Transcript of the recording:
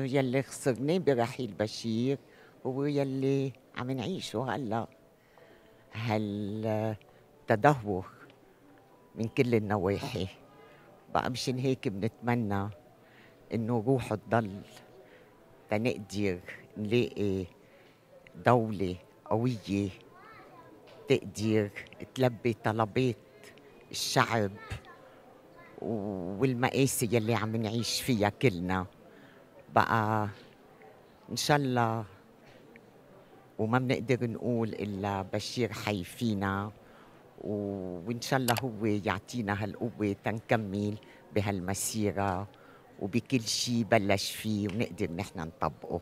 يلي خسرناه برحيل بشير هو يلي عم نعيشه هلا. هالتدهور من كل النواحي. بقى مشان هيك بنتمنى إنه روحه تضل تنقدر نلاقي دولة قوية تقدر تلبي طلبات الشعب والمآسي يلي عم نعيش فيها كلنا. بقى. إن شاء الله. وما بنقدر نقول إلا بشير حي فينا وإن شاء الله هو يعطينا هالقوة تنكمل بهالمسيرة. وبكل شيء بلش فيه ونقدر نحن نطبقه.